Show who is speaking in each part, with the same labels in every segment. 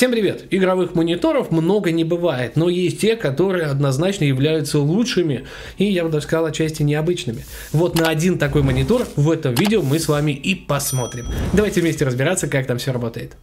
Speaker 1: Всем привет! Игровых мониторов много не бывает, но есть те, которые однозначно являются лучшими и, я бы даже сказал, отчасти необычными. Вот на один такой монитор в этом видео мы с вами и посмотрим. Давайте вместе разбираться, как там все работает.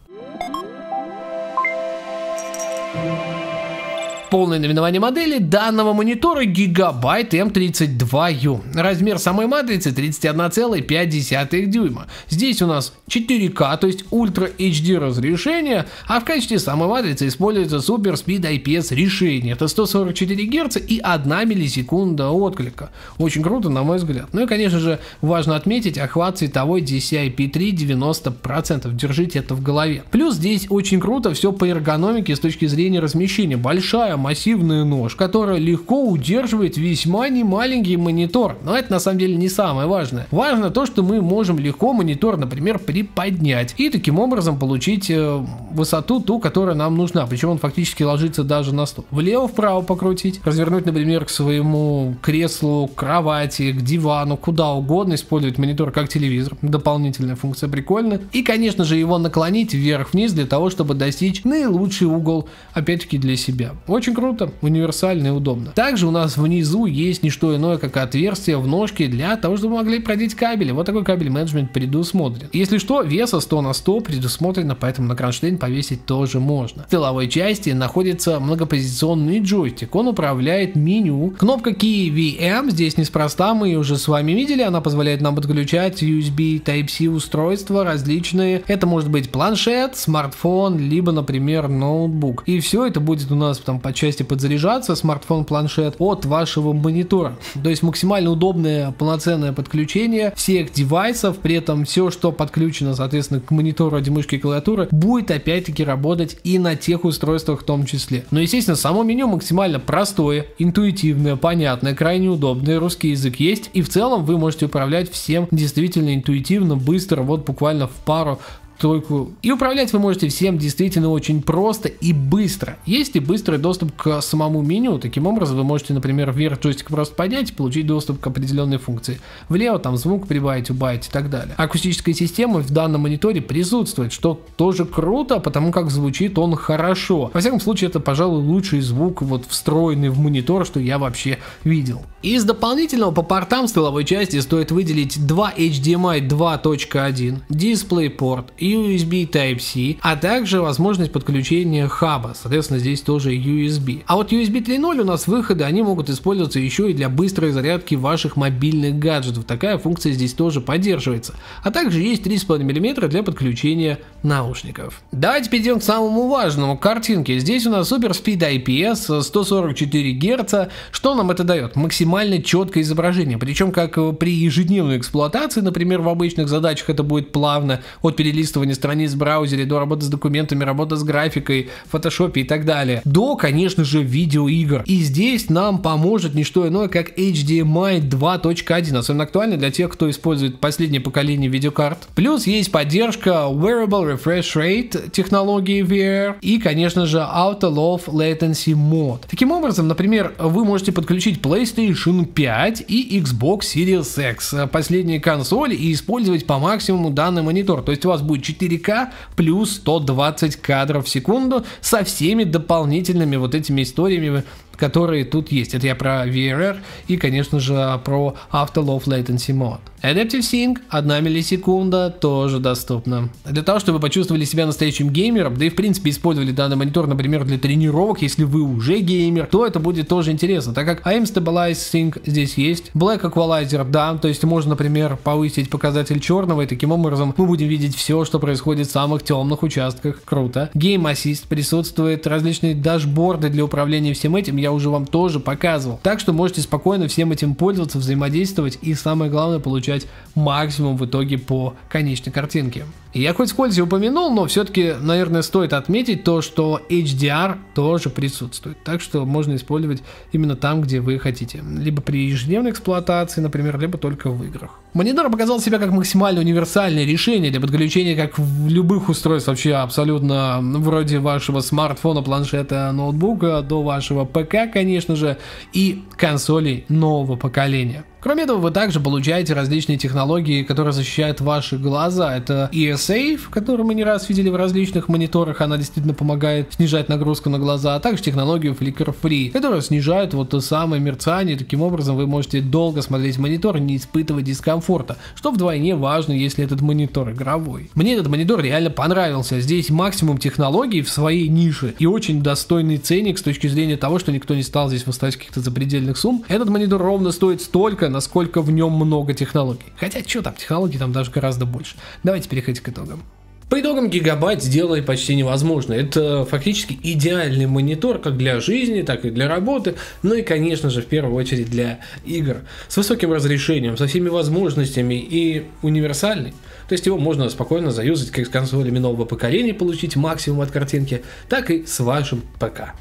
Speaker 1: Полное наименование модели данного монитора Gigabyte M32U. Размер самой матрицы 31,5 дюйма. Здесь у нас 4К, то есть Ultra HD разрешение, а в качестве самой матрицы используется Super Speed IPS решение. Это 144 Гц и 1 миллисекунда отклика. Очень круто, на мой взгляд. Ну и, конечно же, важно отметить охват цветовой DCI-P3 90%. Держите это в голове. Плюс здесь очень круто все по эргономике с точки зрения размещения. Большая массивная нож, которая легко удерживает весьма немаленький монитор. Но это на самом деле не самое важное. Важно то, что мы можем легко монитор, например, приподнять и таким образом получить э, высоту ту, которая нам нужна. Причем он фактически ложится даже на стол. Влево-вправо покрутить, развернуть, например, к своему креслу, кровати, к дивану, куда угодно, использовать монитор как телевизор. Дополнительная функция прикольная. И, конечно же, его наклонить вверх-вниз для того, чтобы достичь наилучший угол, опять-таки, для себя. Очень очень круто, универсально и удобно. Также у нас внизу есть не что иное, как отверстие в ножке для того, чтобы могли продеть кабели. Вот такой кабель менеджмент предусмотрен. Если что, веса 100 на 100 предусмотрено, поэтому на кронштейн повесить тоже можно. В тыловой части находится многопозиционный джойстик. Он управляет меню. Кнопка Key VM здесь неспроста, мы ее уже с вами видели. Она позволяет нам подключать USB Type-C устройства различные. Это может быть планшет, смартфон, либо, например, ноутбук. И все это будет у нас там по части подзаряжаться смартфон, планшет от вашего монитора. То есть максимально удобное полноценное подключение всех девайсов, при этом все, что подключено, соответственно, к монитору ради мышки и клавиатуры, будет опять-таки работать и на тех устройствах в том числе. Но, естественно, само меню максимально простое, интуитивное, понятное, крайне удобное, русский язык есть, и в целом вы можете управлять всем действительно интуитивно, быстро, вот буквально в пару тройку. И управлять вы можете всем действительно очень просто и быстро. Есть и быстрый доступ к самому меню. Таким образом вы можете, например, вверх джойстик просто поднять и получить доступ к определенной функции. Влево там звук прибавить, убавить и так далее. Акустическая система в данном мониторе присутствует, что тоже круто, потому как звучит он хорошо. Во всяком случае, это, пожалуй, лучший звук вот встроенный в монитор, что я вообще видел. Из дополнительного по портам с тыловой части стоит выделить два HDMI 2.1, DisplayPort и USB Type-C, а также возможность подключения хаба, соответственно здесь тоже USB. А вот USB 3.0 у нас выходы, они могут использоваться еще и для быстрой зарядки ваших мобильных гаджетов, такая функция здесь тоже поддерживается. А также есть 3,5 мм для подключения наушников. Давайте перейдем к самому важному, картинке. Здесь у нас Super Speed IPS 144 Гц. Что нам это дает? Максимально четкое изображение, причем как при ежедневной эксплуатации, например, в обычных задачах это будет плавно от перелистывания листывания страниц в браузере, до работы с документами, работы с графикой, в фотошопе и так далее, до, конечно же, видеоигр. И здесь нам поможет не что иное, как HDMI 2.1, особенно актуально для тех, кто использует последнее поколение видеокарт. Плюс есть поддержка Wearable Refresh Rate технологии VR и, конечно же, Auto Low Latency Mode. Таким образом, например, вы можете подключить PlayStation 5 и Xbox Series X, последние консоли, и использовать по максимуму данный монитор. То есть у вас будет 4К плюс 120 кадров в секунду со всеми дополнительными вот этими историями, которые тут есть. Это я про VRR и, конечно же, про Auto Low Latency Mode. Adaptive Sync 1 миллисекунда тоже доступна. Для того, чтобы вы почувствовали себя настоящим геймером, да и в принципе использовали данный монитор, например, для тренировок, если вы уже геймер, то это будет тоже интересно, так как AM Stabilize Sync здесь есть, Black Equalizer, да, то есть можно, например, повысить показатель черного, и таким образом мы будем видеть все, что происходит в самых темных участках, круто. Game Assist присутствует, различные дашборды для управления всем этим, я я уже вам тоже показывал. Так что можете спокойно всем этим пользоваться, взаимодействовать и самое главное получать максимум в итоге по конечной картинке. Я хоть вскользь упомянул, но все-таки, наверное, стоит отметить то, что HDR тоже присутствует. Так что можно использовать именно там, где вы хотите. Либо при ежедневной эксплуатации, например, либо только в играх. Монитор показал себя как максимально универсальное решение для подключения как в любых устройств, вообще абсолютно вроде вашего смартфона, планшета, ноутбука, до вашего ПК, конечно же, и консолей нового поколения. Кроме этого, вы также получаете различные технологии, которые защищают ваши глаза. Это ESA, который мы не раз видели в различных мониторах, она действительно помогает снижать нагрузку на глаза, а также технологию Flicker Free, которая снижает вот то самое мерцание, таким образом вы можете долго смотреть монитор не испытывать дискомфорта, что вдвойне важно, если этот монитор игровой. Мне этот монитор реально понравился, здесь максимум технологий в своей нише и очень достойный ценник с точки зрения того, что никто не стал здесь выставить каких-то запредельных сумм. Этот монитор ровно стоит столько, насколько в нем много технологий. Хотя, что там, технологий там даже гораздо больше. Давайте переходить к итогам. По итогам гигабайт сделать почти невозможно. Это фактически идеальный монитор как для жизни, так и для работы, ну и, конечно же, в первую очередь для игр. С высоким разрешением, со всеми возможностями и универсальный. То есть его можно спокойно заюзать как с консолями нового поколения, получить максимум от картинки, так и с вашим ПК.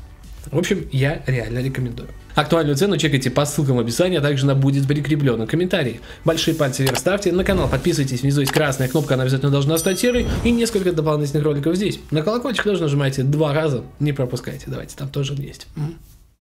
Speaker 1: В общем, я реально рекомендую. Актуальную цену чекайте по ссылкам в описании, а также она будет прикреплена в комментарии. Большие пальцы вверх ставьте, на канал подписывайтесь, внизу есть красная кнопка, она обязательно должна стать серой, и несколько дополнительных роликов здесь. На колокольчик тоже нажимайте два раза, не пропускайте, давайте, там тоже есть.